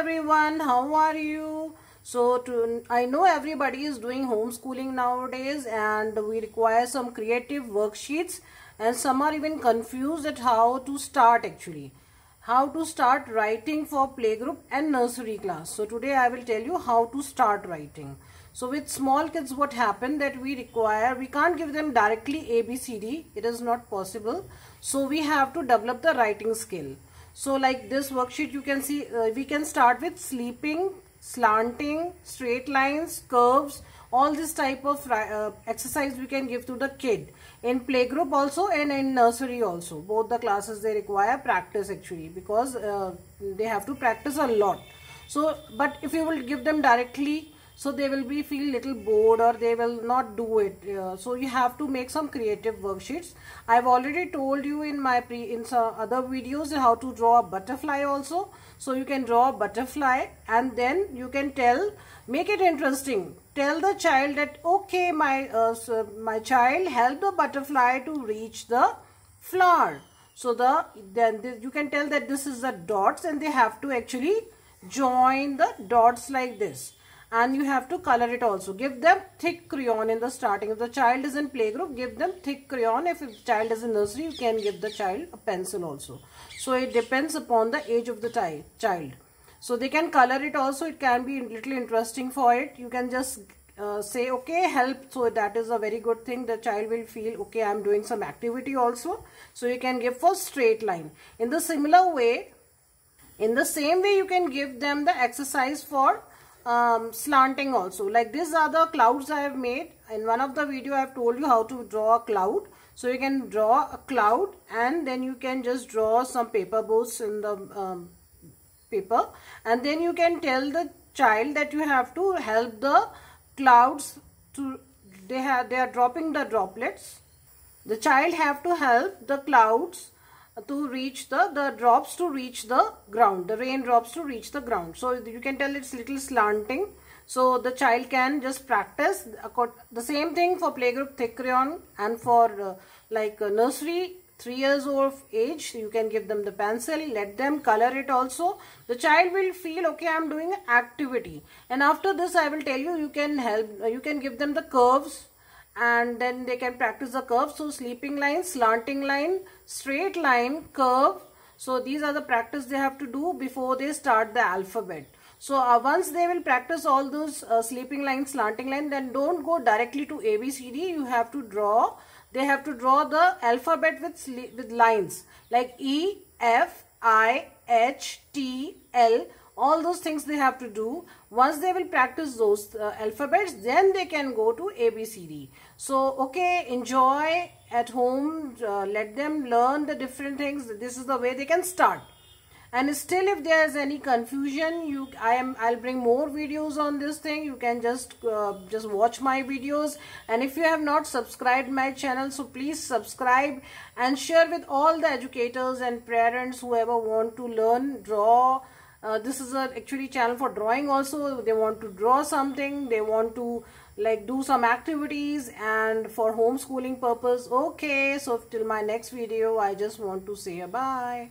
everyone how are you? So to, i know everybody is doing homeschooling nowadays and we require some creative worksheets and some are even confused at how to start actually. How to start writing for playgroup and nursery class. So today i will tell you how to start writing. So with small kids what happened that we require we can't give them directly abcd it is not possible. So we have to develop the writing skill so like this worksheet you can see uh, we can start with sleeping, slanting, straight lines, curves, all this type of uh, exercise we can give to the kid in playgroup also and in nursery also. Both the classes they require practice actually because uh, they have to practice a lot. So but if you will give them directly so they will be feel little bored or they will not do it. Uh, so you have to make some creative worksheets. I've already told you in my pre in some other videos how to draw a butterfly also. So you can draw a butterfly and then you can tell make it interesting. Tell the child that okay my uh, so my child help the butterfly to reach the flower. So the then you can tell that this is the dots and they have to actually join the dots like this and you have to color it also. Give them thick crayon in the starting. If the child is in playgroup, give them thick crayon. If the child is in nursery, you can give the child a pencil also. So it depends upon the age of the child. So they can color it also. It can be little interesting for it. You can just uh, say okay help so that is a very good thing the child will feel okay i'm doing some activity also so you can give for straight line in the similar way in the same way you can give them the exercise for um, slanting also. Like these are the clouds I have made. In one of the video I have told you how to draw a cloud. So you can draw a cloud and then you can just draw some paper boats in the um, paper. And then you can tell the child that you have to help the clouds to they have they are dropping the droplets. The child have to help the clouds to reach the the drops to reach the ground the raindrops to reach the ground. So you can tell it's little slanting. So the child can just practice the same thing for playgroup thick crayon and for uh, like uh, nursery three years of age you can give them the pencil let them color it also. The child will feel okay i'm doing activity. And after this i will tell you you can help you can give them the curves and then they can practice the curve. So sleeping line, slanting line, straight line, curve. So these are the practice they have to do before they start the alphabet. So uh, once they will practice all those uh, sleeping line, slanting line, then don't go directly to ABCD. You have to draw. They have to draw the alphabet with with lines like E, F, I, H, T, L all those things they have to do once they will practice those uh, alphabets then they can go to abcd so okay enjoy at home uh, let them learn the different things this is the way they can start. And still if there is any confusion you i am i'll bring more videos on this thing. You can just uh, just watch my videos. And if you have not subscribed my channel so please subscribe and share with all the educators and parents whoever want to learn draw uh, this is a actually channel for drawing also. They want to draw something. They want to like do some activities and for homeschooling purpose. Okay so till my next video i just want to say bye